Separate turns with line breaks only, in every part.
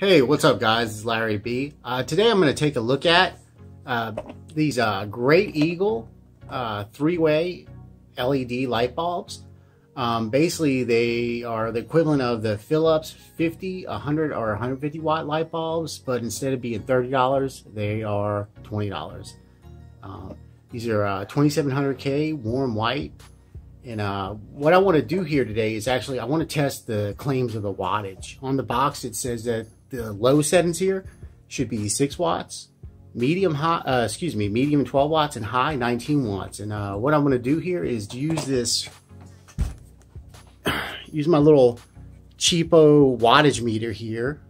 Hey, what's up guys? It's Larry B. Uh, today I'm going to take a look at uh, these uh, Great Eagle uh, three-way LED light bulbs. Um, basically, they are the equivalent of the Philips 50, 100, or 150 watt light bulbs, but instead of being $30, they are $20. Um, these are 2700K uh, warm white. And uh, what I want to do here today is actually, I want to test the claims of the wattage. On the box, it says that the low settings here should be 6 watts, medium high, uh, excuse me, medium 12 watts, and high 19 watts. And uh, what I'm going to do here is use this, use my little cheapo wattage meter here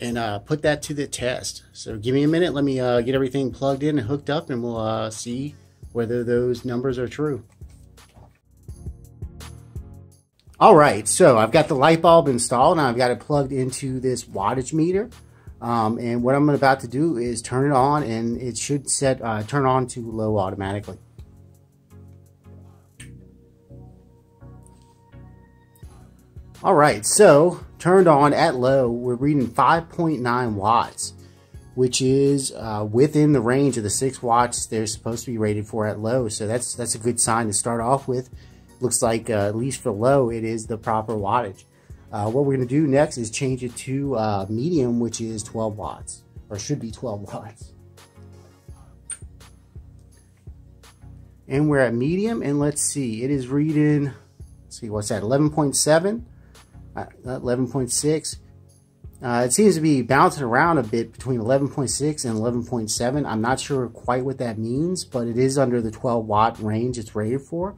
and uh, put that to the test. So give me a minute, let me uh, get everything plugged in and hooked up and we'll uh, see whether those numbers are true. All right, so I've got the light bulb installed and I've got it plugged into this wattage meter. Um, and what I'm about to do is turn it on and it should set uh, turn on to low automatically. All right, so turned on at low, we're reading 5.9 watts, which is uh, within the range of the 6 watts they're supposed to be rated for at low. So that's that's a good sign to start off with looks like, uh, at least for low, it is the proper wattage. Uh, what we're going to do next is change it to uh, medium, which is 12 watts, or should be 12 watts. And we're at medium, and let's see, it is reading, see, what's that, 11.7, 11.6. Uh, uh, it seems to be bouncing around a bit between 11.6 and 11.7. I'm not sure quite what that means, but it is under the 12 watt range it's rated for.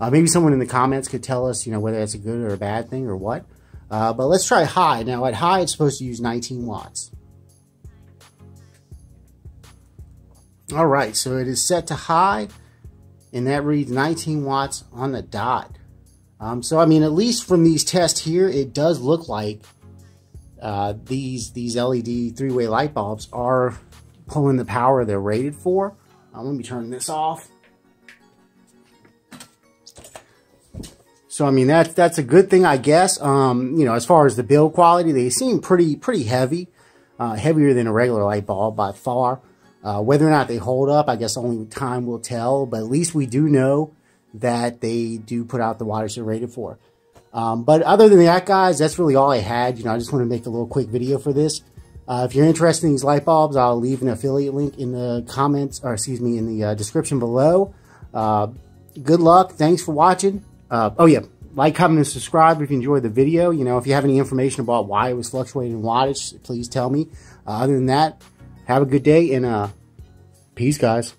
Uh, maybe someone in the comments could tell us, you know, whether that's a good or a bad thing or what. Uh, but let's try high. Now at high, it's supposed to use 19 watts. All right, so it is set to high, and that reads 19 watts on the dot. Um, so, I mean, at least from these tests here, it does look like uh, these, these LED three-way light bulbs are pulling the power they're rated for. Uh, let me turn this off. So I mean that's that's a good thing, I guess. Um, you know, as far as the build quality, they seem pretty pretty heavy, uh, heavier than a regular light bulb by far. Uh, whether or not they hold up, I guess only time will tell. But at least we do know that they do put out the wattage they're rated for. Um, but other than that, guys, that's really all I had. You know, I just want to make a little quick video for this. Uh, if you're interested in these light bulbs, I'll leave an affiliate link in the comments, or excuse me, in the uh, description below. Uh, good luck. Thanks for watching. Uh, oh, yeah. Like, comment, and subscribe if you enjoyed the video. You know, if you have any information about why it was fluctuating in wattage, please tell me. Uh, other than that, have a good day and uh, peace, guys.